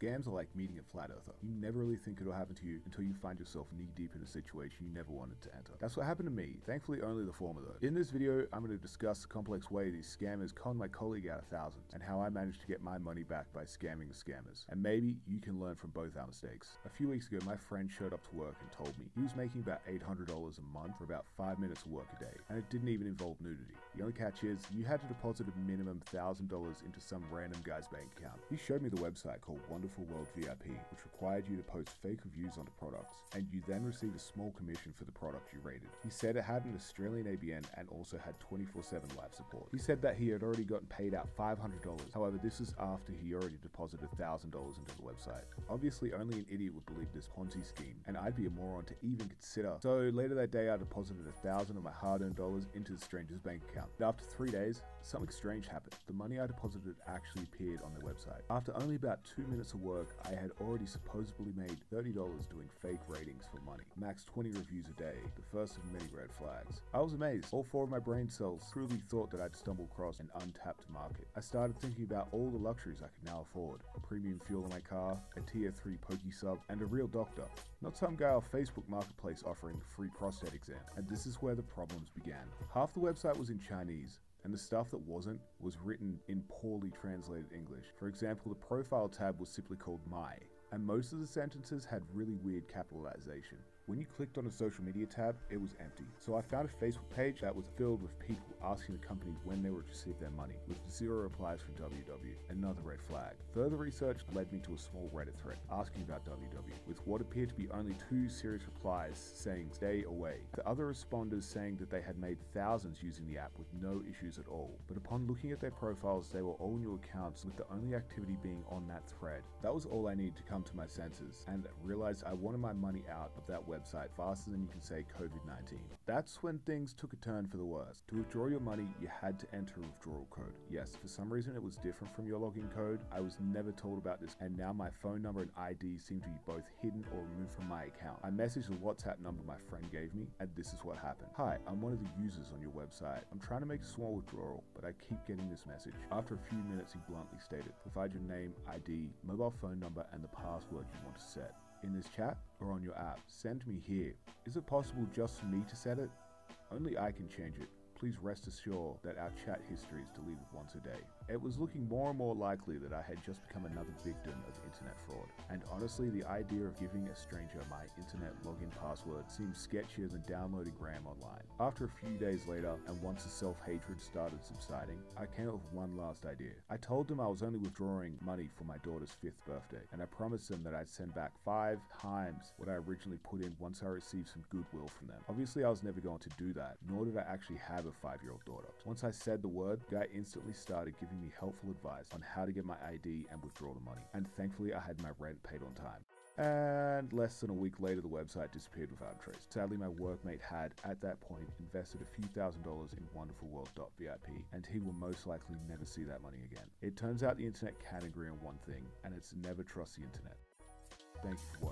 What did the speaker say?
Scams are like meeting a flat earther. You never really think it'll happen to you until you find yourself knee deep in a situation you never wanted to enter. That's what happened to me. Thankfully, only the former though. In this video, I'm going to discuss the complex way these scammers conned my colleague out of thousands and how I managed to get my money back by scamming the scammers. And maybe you can learn from both our mistakes. A few weeks ago, my friend showed up to work and told me he was making about $800 a month for about 5 minutes of work a day, and it didn't even involve nudity. The only catch is, you had to deposit a minimum $1,000 into some random guy's bank account. He showed me the website called Wonderful World VIP which required you to post fake reviews on the products, and you then received a small commission for the product you rated. He said it had an Australian ABN and also had 24-7 live support. He said that he had already gotten paid out $500, however this is after he already deposited $1,000 into the website. Obviously only an idiot would believe this Ponzi scheme, and I'd be a moron to even consider. So later that day I deposited a thousand of my hard-earned dollars into the stranger's bank account. And after three days, something strange happened. The money I deposited actually appeared on their website. After only about two minutes of work, I had already supposedly made $30 doing fake ratings for money. Max 20 reviews a day, the first of many red flags. I was amazed. All four of my brain cells truly thought that I'd stumble across an untapped market. I started thinking about all the luxuries I could now afford. A premium fuel in my car, a tier 3 Poke sub, and a real doctor. Not some guy off Facebook Marketplace offering free prostate exam. And this is where the problems began. Half the website was in Chinese, and the stuff that wasn't was written in poorly translated English. For example, the profile tab was simply called My, and most of the sentences had really weird capitalization. When you clicked on the social media tab, it was empty. So I found a Facebook page that was filled with people asking the company when they would receive their money, with zero replies from WW. Another red flag. Further research led me to a small Reddit thread asking about WW, with what appeared to be only two serious replies saying stay away. The other responders saying that they had made thousands using the app with no issues at all. But upon looking at their profiles, they were all new accounts with the only activity being on that thread. That was all I needed to come to my senses and realized I wanted my money out of that website website faster than you can say COVID 19. That's when things took a turn for the worse. To withdraw your money, you had to enter a withdrawal code. Yes, for some reason it was different from your login code. I was never told about this, and now my phone number and ID seem to be both hidden or removed from my account. I messaged the WhatsApp number my friend gave me, and this is what happened. Hi, I'm one of the users on your website. I'm trying to make a small withdrawal, but I keep getting this message. After a few minutes, he bluntly stated, provide your name, ID, mobile phone number, and the password you want to set in this chat or on your app. Send me here. Is it possible just for me to set it? Only I can change it please rest assured that our chat history is deleted once a day. It was looking more and more likely that I had just become another victim of internet fraud, and honestly the idea of giving a stranger my internet login password seemed sketchier than downloading Gram online. After a few days later, and once the self-hatred started subsiding, I came up with one last idea. I told them I was only withdrawing money for my daughter's fifth birthday, and I promised them that I'd send back five times what I originally put in once I received some goodwill from them. Obviously I was never going to do that, nor did I actually have a five year old daughter. Once I said the word, the guy instantly started giving me helpful advice on how to get my ID and withdraw the money. And thankfully, I had my rent paid on time. And less than a week later, the website disappeared without a trace. Sadly, my workmate had, at that point, invested a few thousand dollars in wonderfulworld.vip, and he will most likely never see that money again. It turns out the internet can agree on one thing, and it's never trust the internet. Thank you for watching.